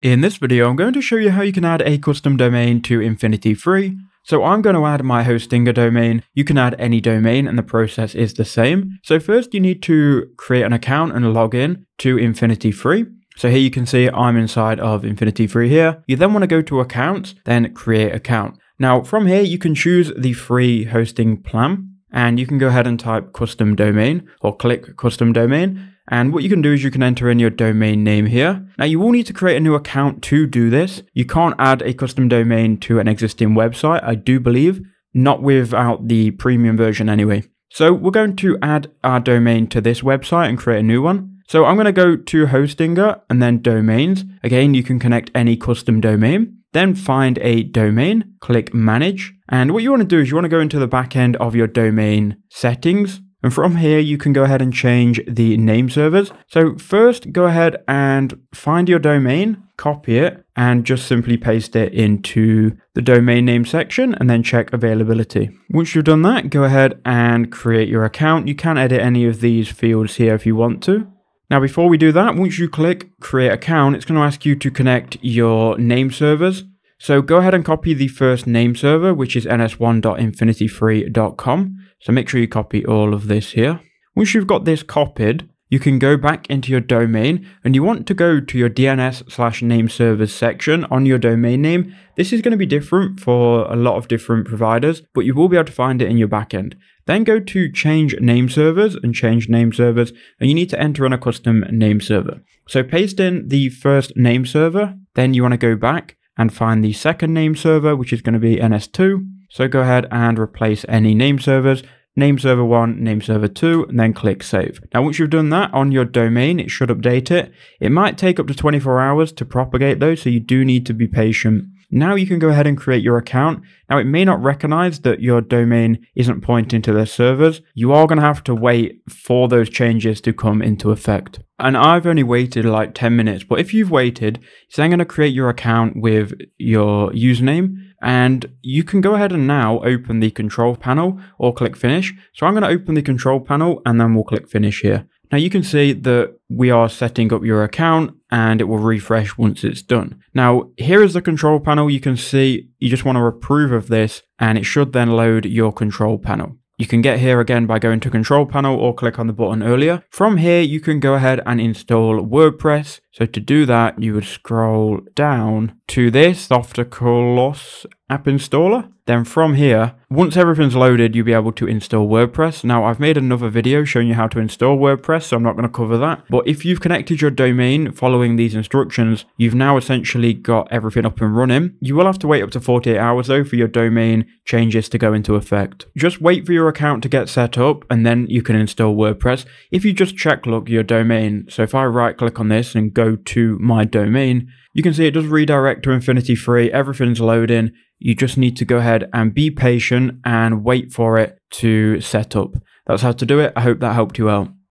In this video, I'm going to show you how you can add a custom domain to Infinity Free. So I'm going to add my Hostinger domain. You can add any domain and the process is the same. So first you need to create an account and log in to Infinity Free. So here you can see I'm inside of Infinity Free here. You then want to go to accounts, then create account. Now from here, you can choose the free hosting plan and you can go ahead and type custom domain or click custom domain. And what you can do is you can enter in your domain name here. Now you will need to create a new account to do this. You can't add a custom domain to an existing website, I do believe, not without the premium version anyway. So we're going to add our domain to this website and create a new one. So I'm going to go to Hostinger and then domains. Again, you can connect any custom domain. Then find a domain, click manage. And what you want to do is you want to go into the back end of your domain settings and from here, you can go ahead and change the name servers. So first, go ahead and find your domain, copy it, and just simply paste it into the domain name section and then check availability. Once you've done that, go ahead and create your account. You can edit any of these fields here if you want to. Now, before we do that, once you click create account, it's going to ask you to connect your name servers. So go ahead and copy the first name server, which is ns1.infinityfree.com. So make sure you copy all of this here. Once you've got this copied, you can go back into your domain and you want to go to your DNS slash name servers section on your domain name. This is going to be different for a lot of different providers, but you will be able to find it in your backend. Then go to change name servers and change name servers, and you need to enter in a custom name server. So paste in the first name server, then you want to go back and find the second name server, which is going to be NS2. So go ahead and replace any name servers, name server 1, name server 2, and then click save. Now once you've done that on your domain, it should update it. It might take up to 24 hours to propagate though, so you do need to be patient. Now you can go ahead and create your account. Now it may not recognize that your domain isn't pointing to their servers. You are going to have to wait for those changes to come into effect. And I've only waited like 10 minutes, but if you've waited, it's then going to create your account with your username and you can go ahead and now open the control panel or click finish. So I'm going to open the control panel and then we'll click finish here. Now you can see that we are setting up your account and it will refresh once it's done. Now here is the control panel. You can see you just want to approve of this and it should then load your control panel. You can get here again by going to control panel or click on the button earlier. From here, you can go ahead and install WordPress. So to do that, you would scroll down to this Softaculous app installer. Then from here, once everything's loaded, you'll be able to install WordPress. Now, I've made another video showing you how to install WordPress, so I'm not going to cover that. But if you've connected your domain following these instructions, you've now essentially got everything up and running. You will have to wait up to 48 hours though for your domain changes to go into effect. Just wait for your account to get set up and then you can install WordPress. If you just check look your domain, so if I right click on this and go to my domain, you can see it does redirect to Infinity Free. Everything's loading. You just need to go ahead and be patient and wait for it to set up. That's how to do it. I hope that helped you out.